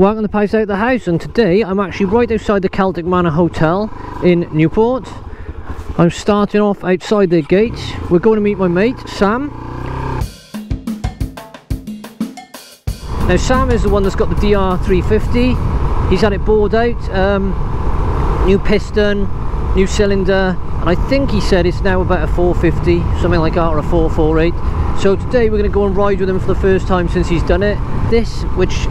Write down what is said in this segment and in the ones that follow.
Welcome to Pouse Out the House and today I'm actually right outside the Celtic Manor Hotel in Newport. I'm starting off outside the gate. We're going to meet my mate Sam. Now Sam is the one that's got the DR350. He's had it bored out. Um, new piston, new cylinder and I think he said it's now about a 450 something like that or a 448 so today we're going to go and ride with him for the first time since he's done it this which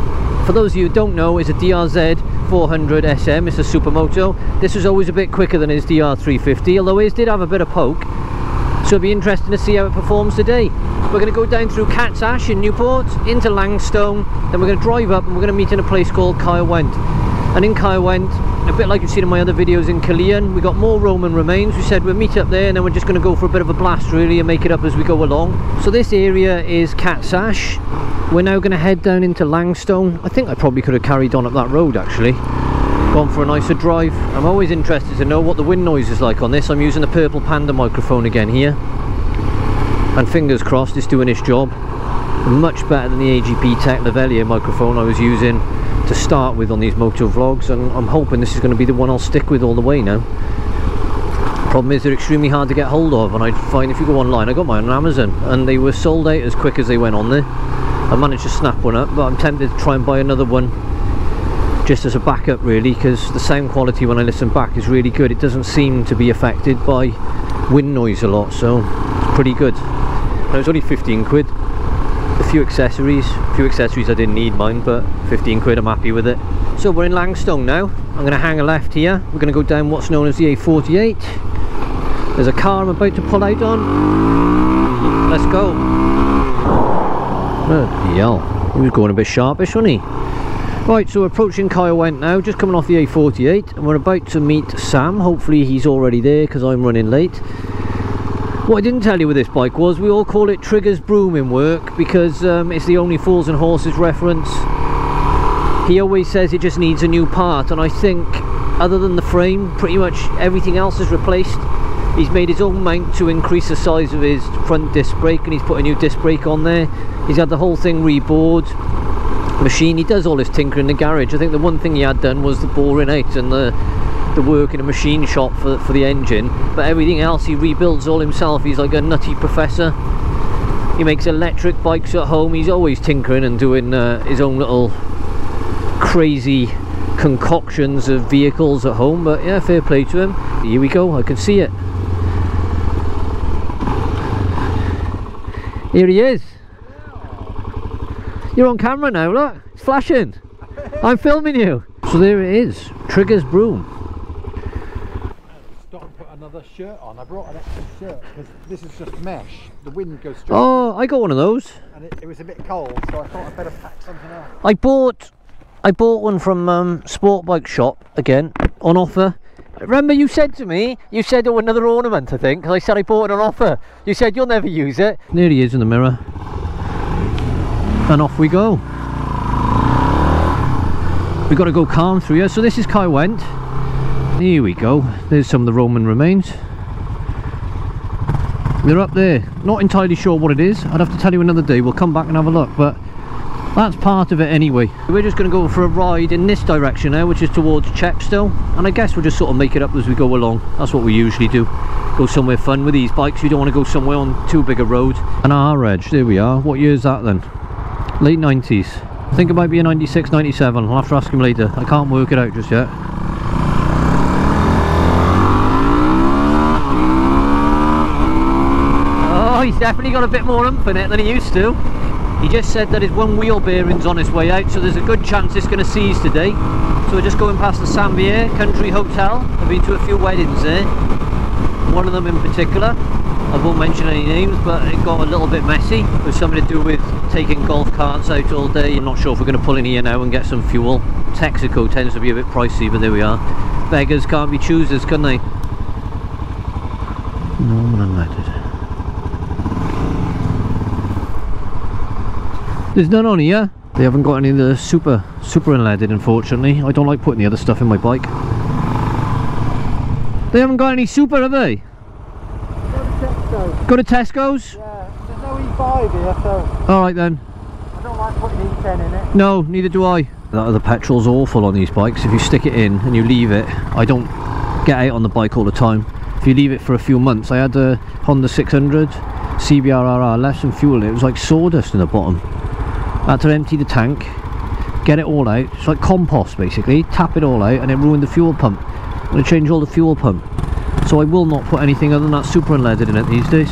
for those of you who don't know is a DRZ 400 SM it's a supermoto. This was always a bit quicker than his DR350 although his did have a bit of poke. So it'll be interesting to see how it performs today. We're going to go down through Cat's Ash in Newport into Langstone then we're going to drive up and we're going to meet in a place called Caerwent and in A bit like you've seen in my other videos in Caerleon we got more Roman remains. We said we'll meet up there and then we're just going to go for a bit of a blast really and make it up as we go along. So this area is Cat's Ash we're now going to head down into Langstone. I think I probably could have carried on up that road actually. Gone for a nicer drive. I'm always interested to know what the wind noise is like on this. I'm using the Purple Panda microphone again here. And fingers crossed it's doing its job. Much better than the AGP Tech Lavalier microphone I was using to start with on these moto vlogs and I'm hoping this is going to be the one I'll stick with all the way now. Problem is they're extremely hard to get hold of and I find if you go online I got mine on Amazon and they were sold out as quick as they went on there. I managed to snap one up but I'm tempted to try and buy another one just as a backup really because the sound quality when I listen back is really good. It doesn't seem to be affected by wind noise a lot so it's pretty good. And it was only 15 quid a few accessories. A few accessories I didn't need mine but 15 quid I'm happy with it. So we're in Langstone now. I'm going to hang a left here. We're going to go down what's known as the A48 there's a car I'm about to pull out on. Let's go. Oh, hell. He was going a bit sharpish wasn't he? Right so approaching Caerwent now just coming off the A48 and we're about to meet Sam. Hopefully he's already there because I'm running late what I didn't tell you with this bike was we all call it Trigger's Broom in work because um, it's the only Fools and Horses reference. He always says it just needs a new part and I think other than the frame pretty much everything else is replaced. He's made his own mount to increase the size of his front disc brake and he's put a new disc brake on there. He's had the whole thing rebored. Machine, he does all his tinkering in the garage. I think the one thing he had done was the boring out and the the work in a machine shop for, for the engine but everything else he rebuilds all himself. He's like a nutty professor. He makes electric bikes at home. He's always tinkering and doing uh, his own little crazy concoctions of vehicles at home but yeah fair play to him. Here we go. I can see it. Here he is. You're on camera now look. It's flashing. I'm filming you. So there it is. Trigger's broom another shirt on. I brought an extra shirt because this is just mesh. The wind goes straight. Oh, I got one of those. And it, it, was a bit cold, so I thought I'd better pack something else. I bought, I bought one from um, Sport Bike Shop again on offer. Remember you said to me, you said, oh, another ornament, I think. Because I said I bought it on offer. You said you'll never use it. There he is in the mirror. And off we go. We've got to go calm through here. So this is Caerwent. Here we go. There's some of the Roman remains. They're up there. Not entirely sure what it is. I'd have to tell you another day. We'll come back and have a look. But that's part of it anyway. We're just going to go for a ride in this direction now, which is towards Chepstow. And I guess we'll just sort of make it up as we go along. That's what we usually do. Go somewhere fun with these bikes. you don't want to go somewhere on too big a road. And our edge. There we are. What year is that then? Late 90s. I think it might be a 96, 97. I'll have to ask him later. I can't work it out just yet. He's definitely got a bit more oomph in it than he used to. He just said that his one wheel bearing's on its way out, so there's a good chance it's going to seize today. So we're just going past the St Pierre Country Hotel. I've been to a few weddings there. One of them in particular. I won't mention any names, but it got a little bit messy. It was something to do with taking golf carts out all day. I'm not sure if we're going to pull in here now and get some fuel. Texaco tends to be a bit pricey, but there we are. Beggars can't be choosers, can they? Norman Unleaded. There's none on here. They haven't got any of the super, super unleaded unfortunately. I don't like putting the other stuff in my bike. They haven't got any super, have they? Go to Tesco's. Go to Tesco's? Yeah, there's no E5 here, so... Alright then. I don't like putting E10 in it. No, neither do I. that other petrol's awful on these bikes. If you stick it in and you leave it, I don't get out on the bike all the time. If you leave it for a few months, I had the Honda 600 CBRRR, left some fuel in it, it was like sawdust in the bottom. I had to empty the tank, get it all out, it's like compost basically, tap it all out and it ruined the fuel pump. I'm going to change all the fuel pump. So I will not put anything other than that super unleaded in it these days.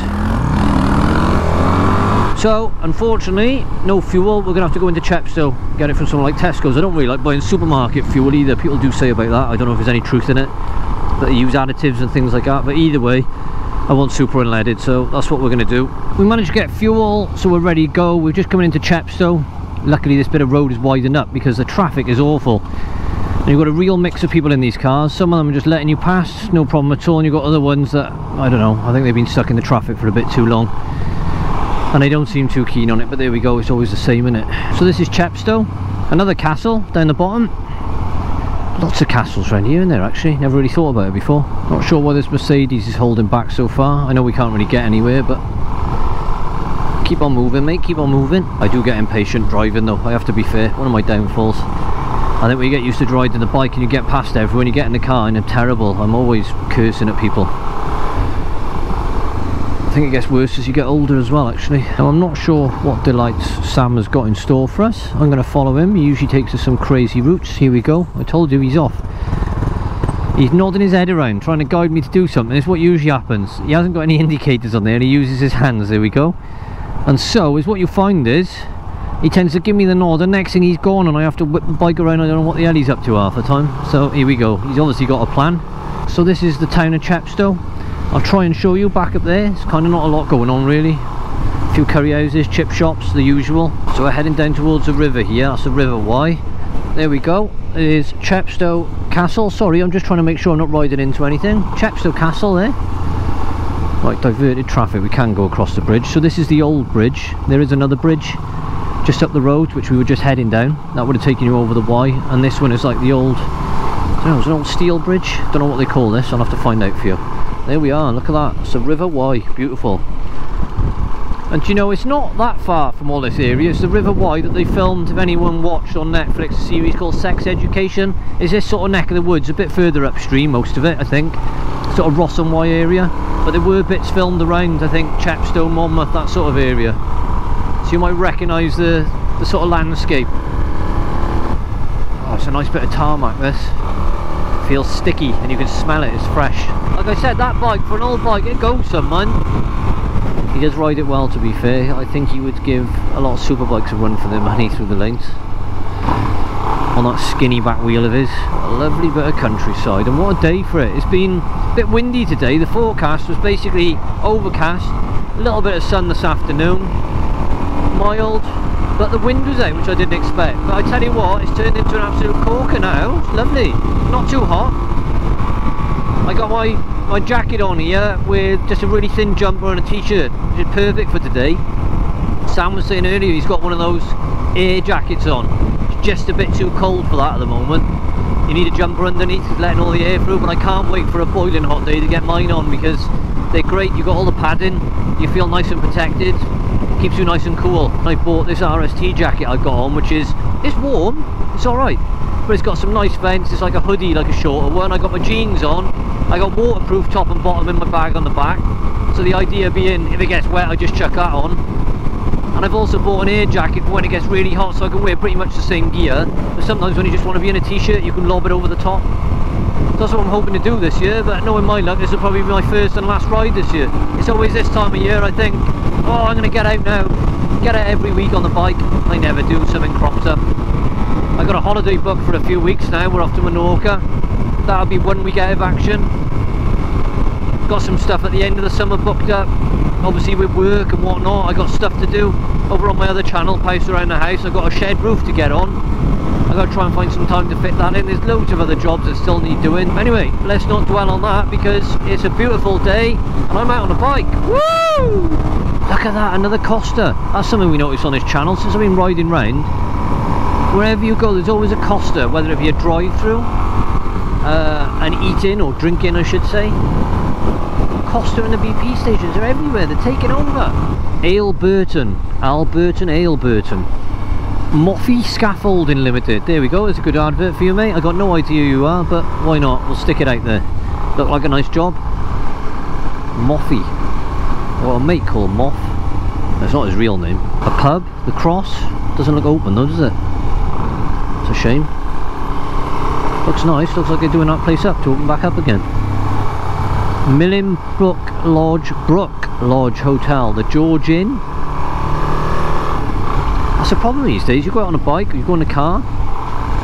So, unfortunately, no fuel. We're going to have to go into Chepstow, get it from somewhere like Tesco's. I don't really like buying supermarket fuel either. People do say about that. I don't know if there's any truth in it. That they use additives and things like that. But either way, I want super unleaded. So that's what we're going to do. We managed to get fuel, so we're ready to go. We're just coming into Chepstow. Luckily, this bit of road is widened up because the traffic is awful. And you've got a real mix of people in these cars. Some of them are just letting you pass, no problem at all. And you've got other ones that, I don't know, I think they've been stuck in the traffic for a bit too long and they don't seem too keen on it but there we go it's always the same in it so this is Chepstow another castle down the bottom lots of castles around here and there actually? Never really thought about it before. Not sure why this Mercedes is holding back so far. I know we can't really get anywhere but keep on moving mate. Keep on moving. I do get impatient driving though. I have to be fair. One of my downfalls. I think when you get used to riding the bike and you get past everyone you get in the car and I'm terrible. I'm always cursing at people think it gets worse as you get older as well actually. Now I'm not sure what delights Sam has got in store for us. I'm going to follow him. He usually takes us some crazy routes. Here we go. I told you he's off. He's nodding his head around trying to guide me to do something. It's what usually happens. He hasn't got any indicators on there and he uses his hands. There we go. And so is what you find is he tends to give me the nod and next thing he's gone and I have to whip the bike around. I don't know what the hell he's up to half the time. So here we go. He's obviously got a plan. So this is the town of Chepstow. I'll try and show you back up there. It's kind of not a lot going on really. A few curry houses, chip shops, the usual. So we're heading down towards the river here. That's the River Wye. There we go. It is Chepstow Castle. Sorry, I'm just trying to make sure I'm not riding into anything. Chepstow Castle there. Right, diverted traffic. We can go across the bridge. So this is the old bridge. There is another bridge just up the road, which we were just heading down. That would have taken you over the Wye. And this one is like the old, I don't know, it's an old steel bridge. Don't know what they call this. I'll have to find out for you. There we are, look at that. It's a River Wye, beautiful. And you know, it's not that far from all this area. It's the River Wye that they filmed, if anyone watched on Netflix, a series called Sex Education. Is this sort of neck of the woods, a bit further upstream, most of it, I think. Sort of Ross-on-Wye area. But there were bits filmed around, I think, Chepstow, Monmouth, that sort of area. So you might recognise the, the sort of landscape. Oh, it's a nice bit of tarmac, this feels sticky and you can smell it, it's fresh. Like I said, that bike, for an old bike, it goes some, man. He does ride it well, to be fair. I think he would give a lot of superbikes a run for their money through the lanes. On that skinny back wheel of his. A lovely bit of countryside, and what a day for it. It's been a bit windy today. The forecast was basically overcast. A little bit of sun this afternoon. Mild, but the wind was out which I didn't expect. But I tell you what it's turned into an absolute corker now. It's lovely. Not too hot. I got my my jacket on here with just a really thin jumper and a t-shirt which is perfect for today. Sam was saying earlier he's got one of those air jackets on. It's just a bit too cold for that at the moment. You need a jumper underneath to letting all the air through but I can't wait for a boiling hot day to get mine on because they're great you've got all the padding you feel nice and protected keeps you nice and cool. I bought this RST jacket I've got on, which is, it's warm, it's alright, but it's got some nice vents, it's like a hoodie, like a shorter one. I got my jeans on, I got waterproof top and bottom in my bag on the back, so the idea being, if it gets wet, I just chuck that on. And I've also bought an air jacket for when it gets really hot, so I can wear pretty much the same gear. But sometimes when you just want to be in a t-shirt, you can lob it over the top. That's what I'm hoping to do this year, but knowing my luck, this will probably be my first and last ride this year. It's always this time of year, I think, oh, I'm going to get out now. Get out every week on the bike. I never do, something crops up. I got a holiday booked for a few weeks now, we're off to Menorca. That'll be one week out of action. Got some stuff at the end of the summer booked up. Obviously with work and whatnot, I got stuff to do over on my other channel, Pouse Around the House. I've got a shed roof to get on. I've got to try and find some time to fit that in. There's loads of other jobs that still need doing. Anyway, let's not dwell on that because it's a beautiful day and I'm out on a bike. Woo! Look at that, another Costa. That's something we noticed on this channel since I've been riding round. Wherever you go, there's always a Costa, whether it be a drive-through, uh, an eating or drinking, I should say. Costa and the BP stations are everywhere, they're taking over. Aylburton, Alberton Aylburton. Moffy Scaffolding Limited. There we go, there's a good advert for you, mate. I got no idea who you are, but why not? We'll stick it out there. Look like a nice job. Moffy. Well, a mate called Moff. That's not his real name. A pub, the cross. Doesn't look open though, does it? It's a shame. Looks nice, looks like they're doing that place up to open back up again. Millenbrook Lodge, Brook Lodge Hotel, the George Inn. That's the problem these days. You go out on a bike you go in a car,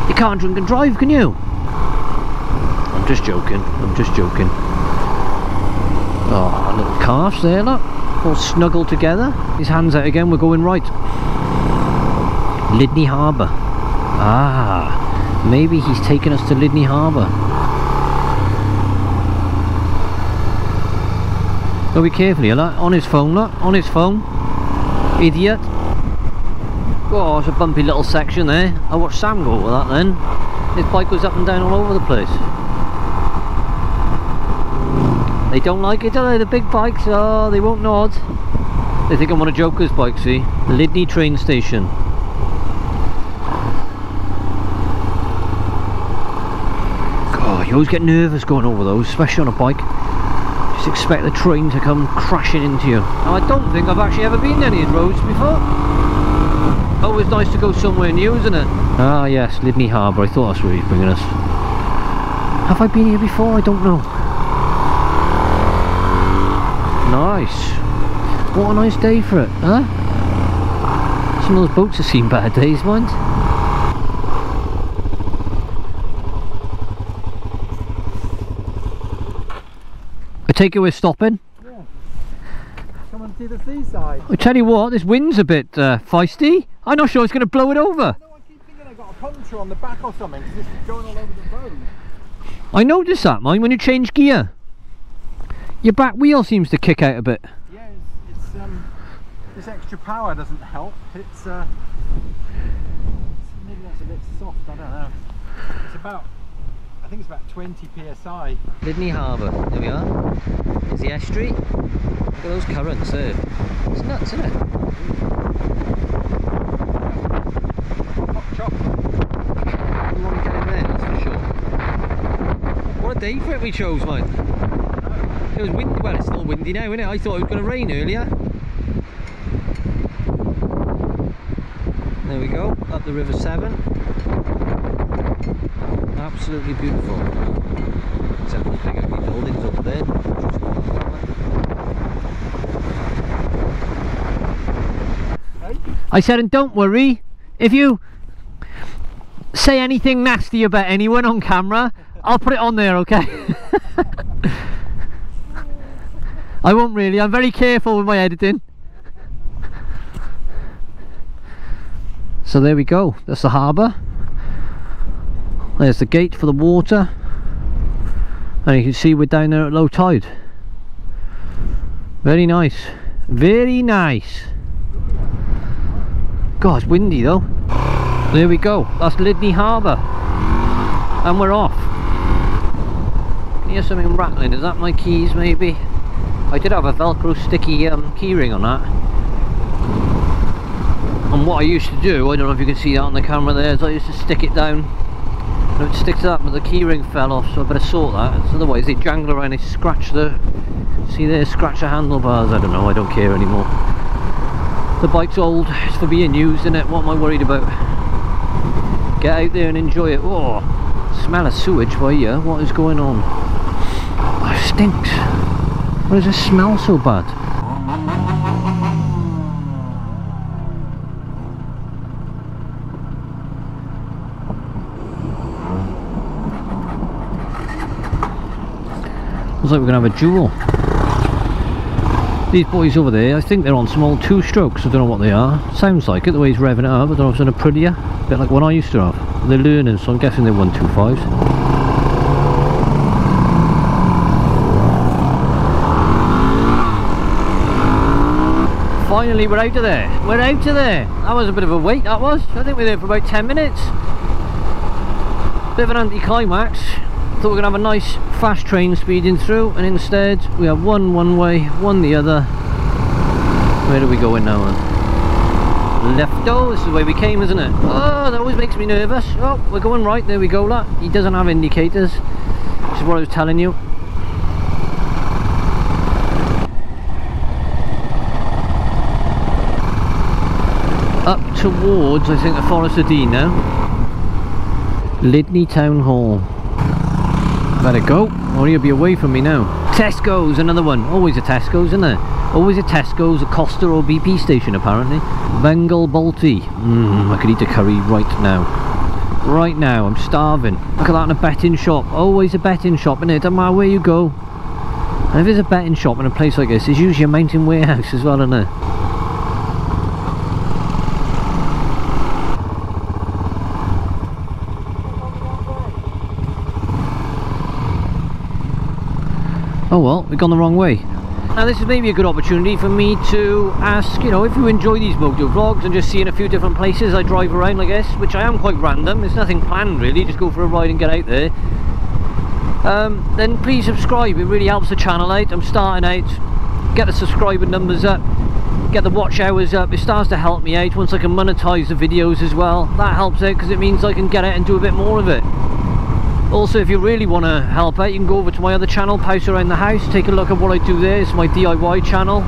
you can't drink and drive, can you? I'm just joking. I'm just joking. Oh, little calves there, look. All snuggled together. His hands out again, we're going right. Lydney Harbour. Ah, maybe he's taking us to Lydney Harbour. Go be careful here, look. On his phone, look. On his phone. Idiot. Oh, it's a bumpy little section there. I watched Sam go over that then. His bike goes up and down all over the place. They don't like it, do they? The big bikes, oh, they won't nod. They think I'm on a joker's bike, see? Lydney train station. God, you always get nervous going over those, especially on a bike. Just expect the train to come crashing into you. Now, I don't think I've actually ever been any of roads before. Always nice to go somewhere new, isn't it? Ah, yes, Lydney Harbour. I thought that's where he's bringing us. Have I been here before? I don't know. Nice. What a nice day for it, huh? Some of those boats have seen better days, mind. Take it we're stopping. Yeah. Come and see the seaside. I tell you what, this wind's a bit uh, feisty. I'm not sure it's going to blow it over. No, I keep thinking I got a puncture on the back or something because this is going all over the road. I noticed that, mine, when you change gear. Your back wheel seems to kick out a bit. Yeah, it's, it's um, this extra power doesn't help. It's uh, maybe that's a bit soft. I don't know. It's about, I think it's about 20 psi. Lydney Harbour, there we are. There's the estuary. Look at those currents there. It's nuts, isn't it? Hot chocolate. We want to get in there, that's for sure. What a day for it we chose, mate. It was windy, well it's still windy now, isn't it? I thought it was going to rain earlier. There we go, up the River Severn. Absolutely beautiful. Except big ugly buildings over there. I said, and don't worry, if you say anything nasty about anyone on camera, I'll put it on there, okay? I won't really, I'm very careful with my editing. So there we go, that's the harbour. There's the gate for the water. And you can see we're down there at low tide. Very nice. Very nice. God, it's windy though. There we go. That's Lydney Harbour. And we're off. Can hear something rattling? Is that my keys maybe? I did have a velcro sticky um, keyring on that. And what I used to do, I don't know if you can see that on the camera there, is I used to stick it down. And it would stick to that, but the keyring fell off, so I better sort that. So otherwise they jangle around, they scratch the... See there, scratch the handlebars. I don't know, I don't care anymore. The bike's old, it's for being used, isn't it? What am I worried about? Get out there and enjoy it. Oh, smell of sewage by here. What is going on? Oh, it stinks. Why does it smell so bad? Like we're going to have a duel. These boys over there, I think they're on small two strokes, I don't know what they are. Sounds like it, the way he's revving it up, I don't know if it's in a prettier. A bit like one I used to have. They're learning, so I'm guessing they're 125s. Finally we're out of there. We're out of there. That was a bit of a wait, that was. I think we were there for about 10 minutes. Bit of an anti-climax. Thought we were going to have a nice fast train speeding through and instead we have one one way, one the other. Where do we go in now then? left. Oh, this is the way we came, isn't it? Oh, that always makes me nervous. Oh, we're going right. There we go, look. He doesn't have indicators. This is what I was telling you. Up towards, I think, the Forest of Dean now. Lydney Town Hall. Better go, or you'll be away from me now. Tesco's, another one. Always a Tesco's, isn't there? Always a Tesco's, a Costa or BP station, apparently. Bengal Balti. Mmm, I could eat a curry right now. Right now, I'm starving. Look at that in a betting shop. Always a betting shop, innit? Doesn't matter where you go. And if there's a betting shop in a place like this, there's usually a mountain warehouse as well, isn't there? Oh well, we've gone the wrong way. Now this is maybe a good opportunity for me to ask, you know, if you enjoy these moto vlogs and just seeing a few different places I drive around, I guess, which I am quite random, there's nothing planned really, just go for a ride and get out there. Um, then please subscribe, it really helps the channel out, I'm starting out, get the subscriber numbers up, get the watch hours up, it starts to help me out once I can monetize the videos as well, that helps out because it means I can get out and do a bit more of it. Also, if you really want to help out, you can go over to my other channel, Pouse Around the House, take a look at what I do there, it's my DIY channel.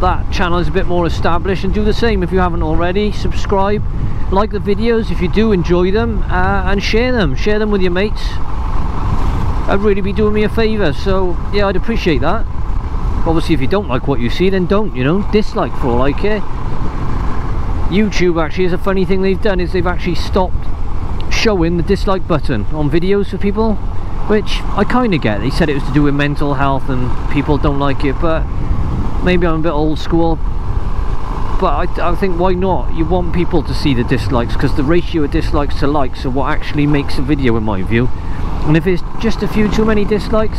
That channel is a bit more established and do the same if you haven't already. Subscribe, like the videos if you do enjoy them, uh, and share them. Share them with your mates. That'd really be doing me a favour, so yeah, I'd appreciate that. Obviously, if you don't like what you see, then don't, you know, dislike for all I care. YouTube actually is a funny thing they've done, is they've actually stopped showing the dislike button on videos for people which I kind of get. They said it was to do with mental health and people don't like it but maybe I'm a bit old school but I, I think why not? You want people to see the dislikes because the ratio of dislikes to likes are what actually makes a video in my view and if it's just a few too many dislikes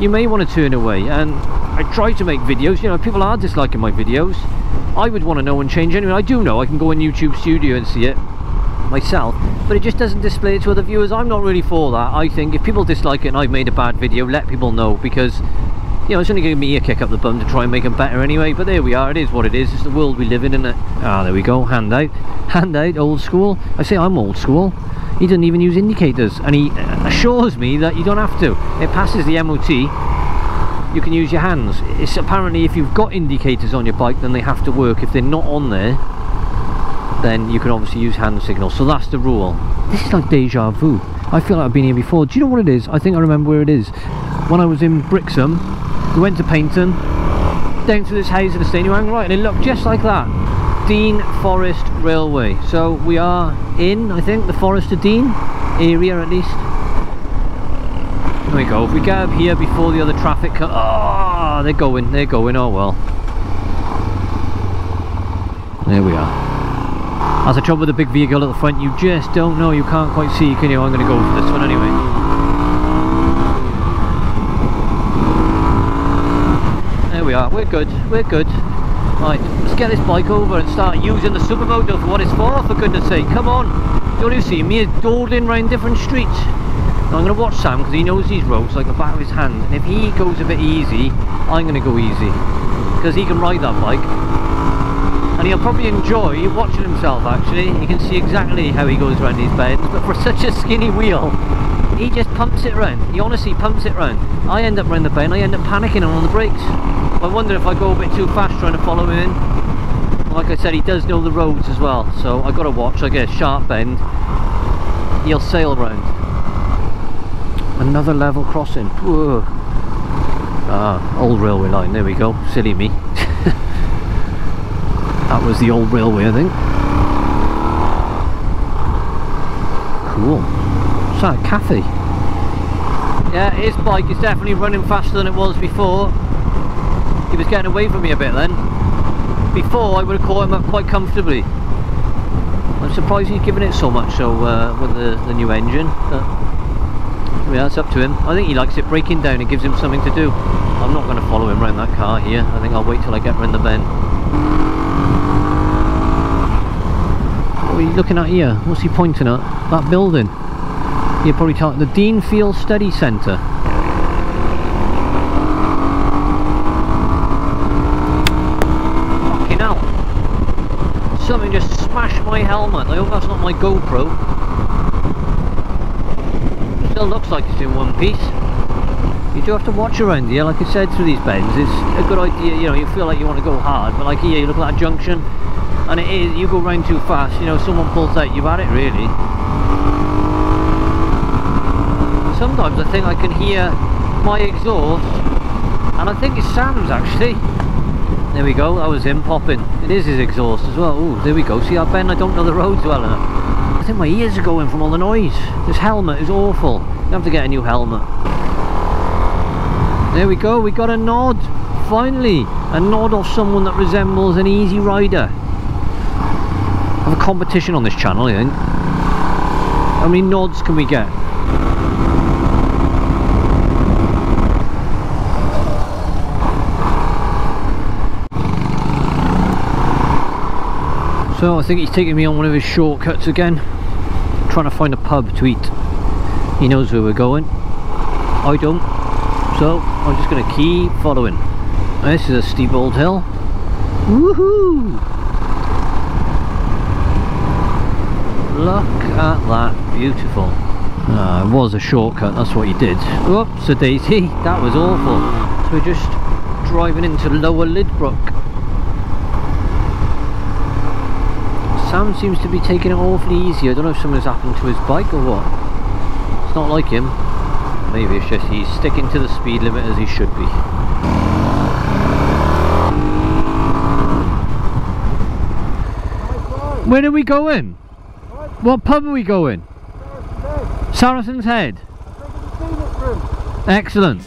you may want to turn away and I try to make videos, you know, people are disliking my videos I would want to know and change anyway. I do know I can go in YouTube Studio and see it myself but it just doesn't display it to other viewers. I'm not really for that I think. If people dislike it and I've made a bad video let people know because you know it's only giving me a kick up the bum to try and make them better anyway but there we are it is what it is. It's the world we live in ah there we go hand out hand out old school. I say I'm old school. He doesn't even use indicators and he assures me that you don't have to. It passes the MOT you can use your hands. It's apparently if you've got indicators on your bike then they have to work. If they're not on there then you can obviously use hand signals. So that's the rule. This is like deja vu. I feel like I've been here before. Do you know what it is? I think I remember where it is. When I was in Brixham, we went to Paignton, down to this house at the stadium, hang right, and it looked just like that. Dean Forest Railway. So we are in, I think, the Forest of Dean area at least. There we go. If we get up here before the other traffic comes, oh, ah, they're going, they're going, oh well. There we are. That's the trouble with a big vehicle at the front, you just don't know, you can't quite see, can you? I'm going to go for this one anyway. There we are, we're good, we're good. Right, let's get this bike over and start using the supermoto for what it's for, for goodness sake, come on! Don't you see me dawdling around different streets? Now I'm going to watch Sam because he knows these roads like the back of his hand, and if he goes a bit easy, I'm going to go easy. Because he can ride that bike and he'll probably enjoy watching himself actually. You can see exactly how he goes around these bends but for such a skinny wheel he just pumps it around he honestly pumps it around I end up around the bend. I end up panicking on the brakes. I wonder if I go a bit too fast trying to follow him in. Like I said he does know the roads as well so I gotta watch. I get a sharp bend. He'll sail around another level crossing. Whoa. ah old railway line. There we go. Silly me was the old railway, I think. Cool. Is that a cafe? Yeah, his bike is definitely running faster than it was before. He was getting away from me a bit then. Before, I would have caught him up quite comfortably. I'm surprised he's given it so much so uh, with the, the new engine. But yeah, it's up to him. I think he likes it breaking down. It gives him something to do. I'm not going to follow him around that car here. I think I'll wait till I get around the bend. What are you looking at here? What's he pointing at? That building. You're probably talking the Dean Field Study Centre. Fucking hell. Something just smashed my helmet. I hope that's not my GoPro. Still looks like it's in one piece. You do have to watch around here, like I said, through these bends. It's a good idea, you know, you feel like you want to go hard, but like here, you look at that junction, and it is, you go round too fast, you know, someone pulls out, you've had it really. Sometimes I think I can hear my exhaust, and I think it's Sam's actually. There we go, that was him popping. It is his exhaust as well. Oh, there we go. See that bend? I don't know the roads well enough. I think my ears are going from all the noise. This helmet is awful. You have to get a new helmet. There we go, we got a nod. Finally, a nod off someone that resembles an easy rider. Have a competition on this channel, I think. How many nods can we get? So I think he's taking me on one of his shortcuts again. Trying to find a pub to eat. He knows where we're going. I don't. So I'm just going to keep following. This is a steep old hill. Woohoo! Look at that, beautiful. Ah, it was a shortcut, that's what he did. Whoops, a daisy, that was awful. So we're just driving into Lower Lydbrook. Sam seems to be taking it awfully easy. I don't know if something's happened to his bike or what. It's not like him. Maybe it's just he's sticking to the speed limit as he should be. Where are we going? What pub are we going? Saracen's Head. Excellent.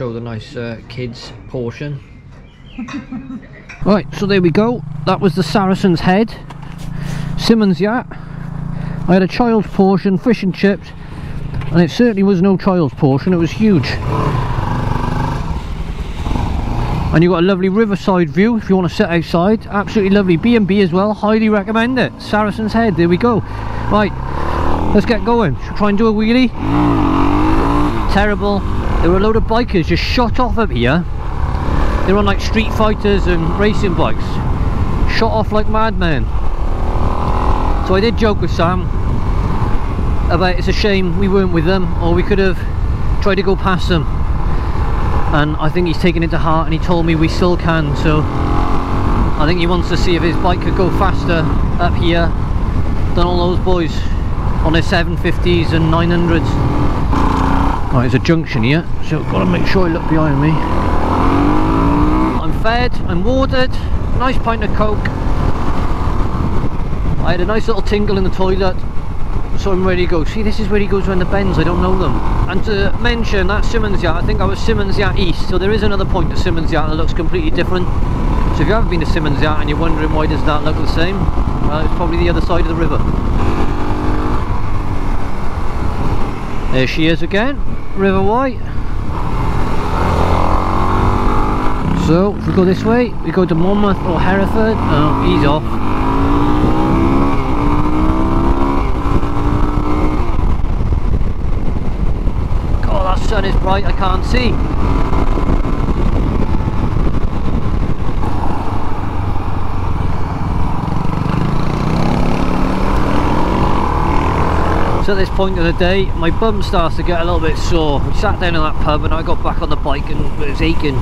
Show the nice uh, kids portion. right, so there we go. That was the Saracen's Head. Symonds Yat. I had a child's portion, fish and chips, and it certainly was no child's portion, it was huge. And you've got a lovely riverside view if you want to sit outside. Absolutely lovely. B&B as well, highly recommend it. Saracen's Head, there we go. Right, let's get going. Should try and do a wheelie? terrible. There were a load of bikers just shot off up here. They're on like street fighters and racing bikes. Shot off like madmen. So I did joke with Sam about it's a shame we weren't with them or we could have tried to go past them. And I think he's taken it to heart and he told me we still can so I think he wants to see if his bike could go faster up here than all those boys on their 750s and 900s. Right, there's a junction here, so I've got to make sure I look behind me. I'm fed, I'm watered, nice pint of coke. I had a nice little tingle in the toilet, so I'm ready to go. See, this is where he goes around the bends, I don't know them. And to mention, that Symonds Yat, I think I was Symonds Yat East, so there is another point to Symonds Yat that looks completely different. So if you haven't been to Symonds Yat and you're wondering why does that look the same, well, it's probably the other side of the river. There she is again, River Wye. So, if we go this way, we go to Monmouth or Hereford. Oh, he's off. God, that sun is bright, I can't see. At this point of the day, my bum starts to get a little bit sore. We sat down in that pub and I got back on the bike and it was aching.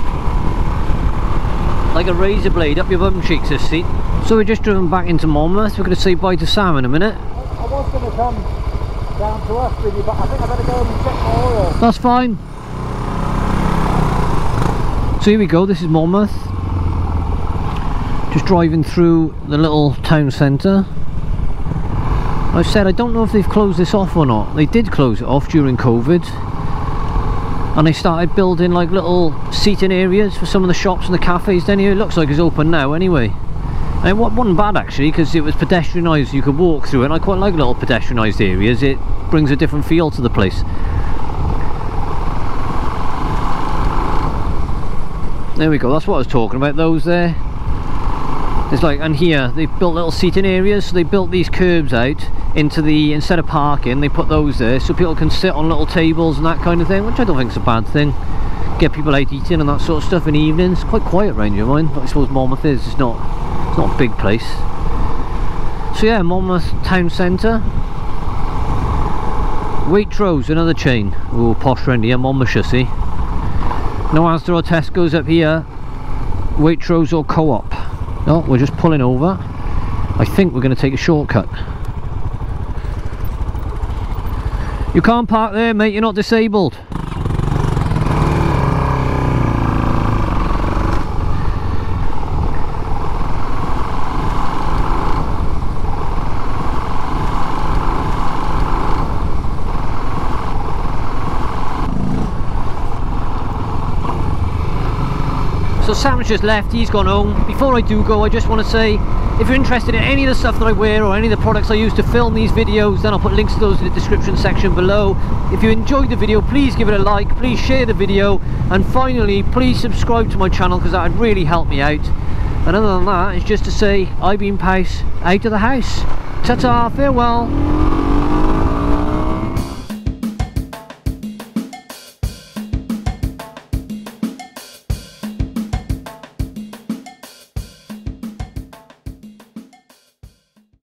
Like a razor blade up your bum cheeks this seat. So we're just driven back into Monmouth. We're going to say bye to Sam in a minute. I was going to come down to us with you, but I think I better go and check my oil. That's fine. So here we go, this is Monmouth. Just driving through the little town centre. I said I don't know if they've closed this off or not. They did close it off during COVID. And they started building like little seating areas for some of the shops and the cafes here. It looks like it's open now anyway. And it wasn't bad actually because it was pedestrianised, you could walk through it and I quite like little pedestrianised areas. It brings a different feel to the place. There we go, that's what I was talking about, those there. It's like, and here, they built little seating areas, so they built these curbs out into the, instead of parking, they put those there so people can sit on little tables and that kind of thing, which I don't think is a bad thing. Get people out eating and that sort of stuff in the evenings. Quite quiet round here, mind, but I suppose Monmouth is, it's not, it's not a big place. So yeah, Monmouth town centre. Waitrose, another chain. Oh, posh round here, Monmouthshire, see? No Asda or Tesco's up here. Waitrose or Co-op. No, we're just pulling over. I think we're going to take a shortcut. You can't park there, mate. You're not disabled. Sam's just left, he's gone home. Before I do go, I just want to say, if you're interested in any of the stuff that I wear or any of the products I use to film these videos, then I'll put links to those in the description section below. If you enjoyed the video, please give it a like, please share the video, and finally, please subscribe to my channel because that would really help me out. And other than that, it's just to say, I've been Pouse, out of the house. Ta-ta, farewell.